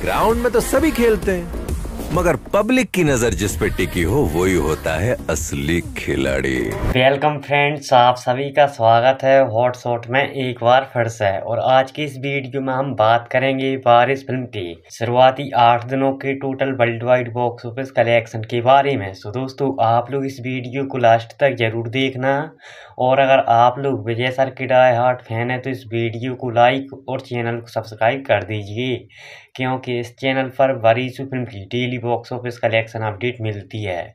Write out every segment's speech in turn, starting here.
Ground में तो सभी खेलते हैं। मगर पब्लिक की नज़र जिस पे टिकी हो, वही होता है असली खिलाड़ी। वेलकम फ्रेंड्स, आप सभी का स्वागत है हॉट शॉट में एक बार फिर से। और आज की इस वीडियो में हम बात करेंगे बारिश फ़िल्म की, शुरुआती आठ दिनों के total world wide box office collection के बारे में। सो दोस्तों, आप लोग इस वीडियो को लास्ट तक ज़रूर देखना। और अगर आप लोग विजय सर के डाई हार्ट फ़ैन है तो इस वीडियो को लाइक और चैनल को सब्सक्राइब कर दीजिए, क्योंकि इस चैनल पर बड़ी फ़िल्म की daily box office collection update मिलती है।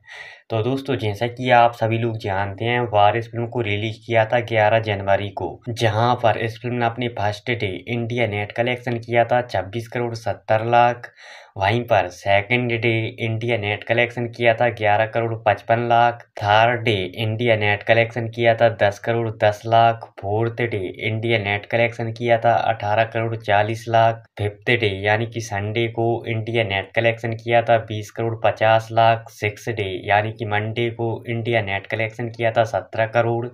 तो दोस्तों, जैसा कि आप सभी लोग जानते हैं वारिस फ़िल्म को रिलीज़ किया था 11 जनवरी को, जहाँ पर इस फ़िल्म ने अपने first day, India net collection किया था 26 करोड़ 70 लाख। वहीं पर second day, India net collection किया था, ग्यारह करोड़ पचपन lakh. Third day, India net collection किया था, दस करोड़ दस lakh. Fourth day, India net collection किया था, अठारह करोड़ चालीस लाख। फिफ्थ डे, यानी कि संडे को, इंडिया नेट कलेक्शन किया था, बीस करोड़ पचास लाख। सिक्स डे, यानी कि मंडे को इंडिया नेट कलेक्शन किया था सत्रह करोड़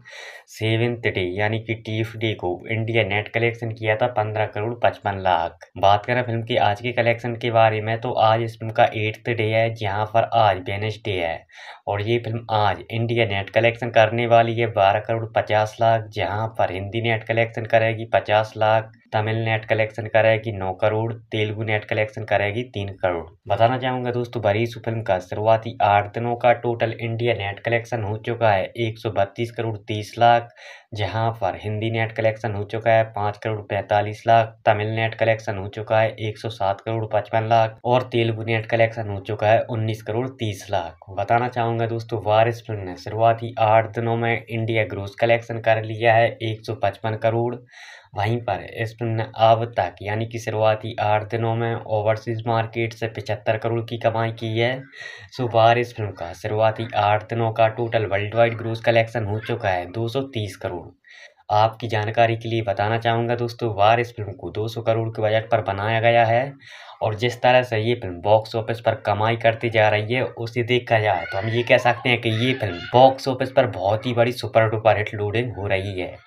सेवेंथ डे यानी कि टीफ डे को इंडिया नेट कलेक्शन किया था पंद्रह करोड़ पचपन लाख। बात करें फ़िल्म की आज के कलेक्शन के बारे में तो आज इस फ़िल्म का एट्थ डे है, जहाँ पर आज वेनसडे है। और ये फ़िल्म आज इंडिया नेट कलेक्शन करने वाली है, बारह करोड़ पचास लाख, जहाँ पर हिंदी नेट कलेक्शन करेगी पचास लाख। तमिल नेट कलेक्शन करेगी नौ करोड़, तेलुगु नेट कलेक्शन करेगी तीन करोड़। बताना चाहूँगा दोस्तों बरीस फ़िल्म का शुरुआती आठ दिनों का टोटल इंडिया नेट कलेक्शन हो चुका है। एक सौ बत्तीस करोड़ तीस लाख, जहाँ पर हिंदी नेट कलेक्शन हो चुका है पाँच करोड़ पैंतालीस लाख, तमिल नेट कलेक्शन हो चुका है एक सौ सात करोड़ पचपन लाख और तेलुगु नेट कलेक्शन हो चुका है उन्नीस करोड़ तीस लाख। बताना चाहूँगा दोस्तों वारिस फ़िल्म ने शुरुआती आठ दिनों में इंडिया ग्रोस कलेक्शन कर लिया है एक सौ पचपन करोड़ वहीं पर इस अब तक, यानी कि शुरुआती आठ दिनों में ओवरसीज मार्केट से पिछहत्तर करोड़ की कमाई की है। सो बार इस फ़िल्म का शुरुआती आठ दिनों का total world wide gross collection हो चुका है 230 करोड़। आपकी जानकारी के लिए बताना चाहूँगा दोस्तों, वार इस फ़िल्म को 200 करोड़ के बजट पर बनाया गया है और जिस तरह से ये फ़िल्म बॉक्स ऑफ़िस पर कमाई करती जा रही है, उसे देखा जाए तो हम ये कह सकते हैं कि ये फ़िल्म बॉक्स ऑफ़िस पर बहुत ही बड़ी सुपर डुपर हिट लोडिंग हो रही है।